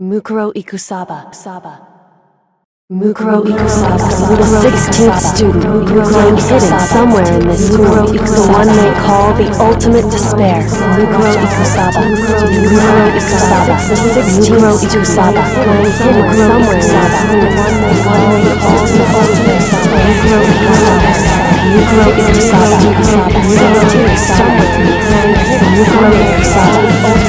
Mukuro Ikusaba. Saba. Mukuro Ikusaba, the 16th student who hidden somewhere in this school, the one they call the ultimate despair. Mukuro Ikusaba. Mukuro Ikusaba, the 16th Ikusaba, claims hidden somewhere in this school, the one they call the ultimate despair. Mukuro Ikusaba. Mukuro Ikusaba, the 16th somewhere, call the ultimate despair.